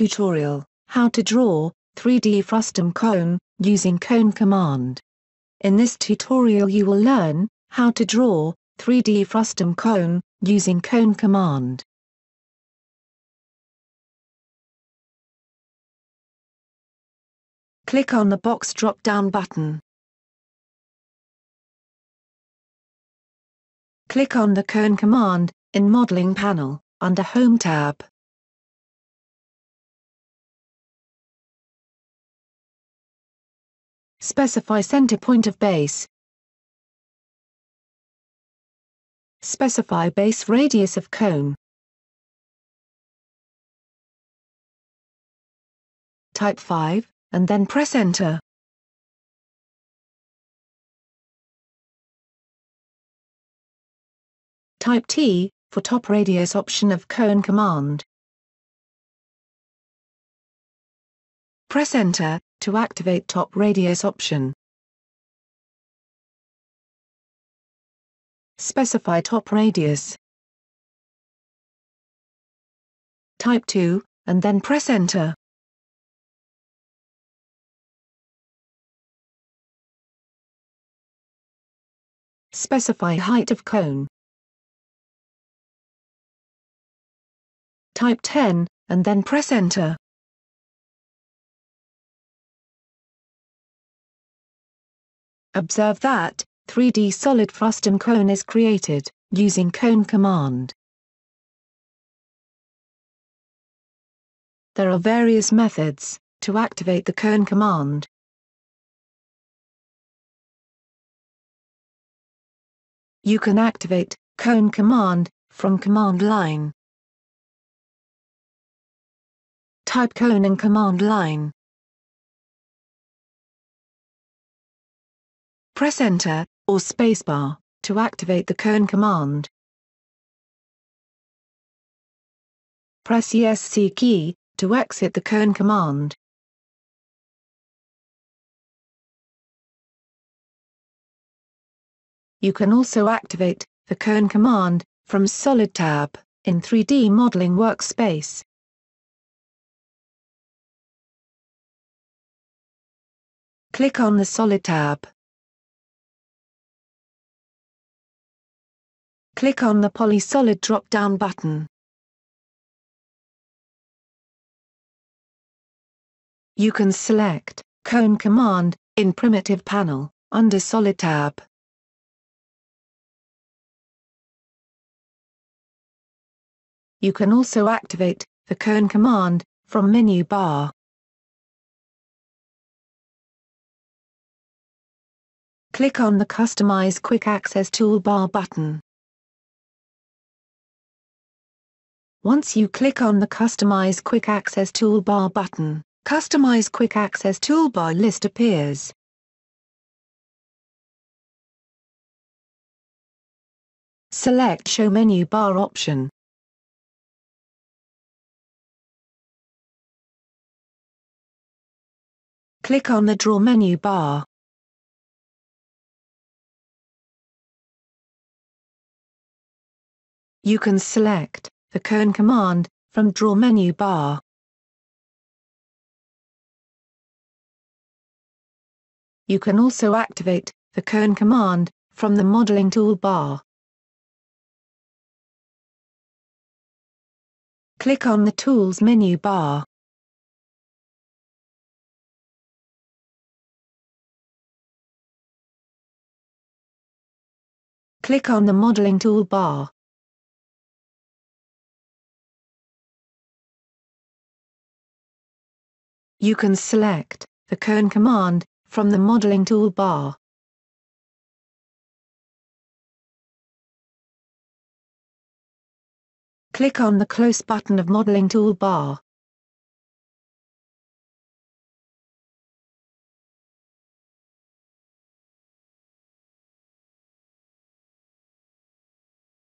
tutorial, how to draw 3D frustum cone, using cone command. In this tutorial you will learn, how to draw 3D frustum cone, using cone command. Click on the box drop-down button. Click on the cone command, in Modeling panel, under Home tab. Specify center point of base. Specify base radius of cone. Type 5, and then press Enter. Type T, for top radius option of cone command. Press Enter, to activate top radius option. Specify top radius. Type 2, and then press Enter. Specify height of cone. type 10, and then press Enter. Observe that, 3D solid frustum cone is created, using cone command. There are various methods, to activate the cone command. You can activate cone command from command line. Type cone in command line. Press Enter, or spacebar, to activate the cone command. Press ESC key, to exit the cone command. You can also activate the cone command from Solid tab in 3D Modeling Workspace. Click on the Solid tab. Click on the Poly-Solid drop-down button. You can select Cone Command in Primitive panel, under Solid tab. You can also activate the Cone command from menu bar. Click on the Customize Quick Access toolbar button. Once you click on the Customize Quick Access toolbar button, Customize Quick Access toolbar list appears. Select Show Menu Bar option. Click on the Draw menu bar. You can select the cone command from Draw menu bar. You can also activate the cone command from the Modeling toolbar. Click on the Tools menu bar. Click on the Modeling toolbar. You can select the cone command from the modeling toolbar. Click on the close button of modeling toolbar.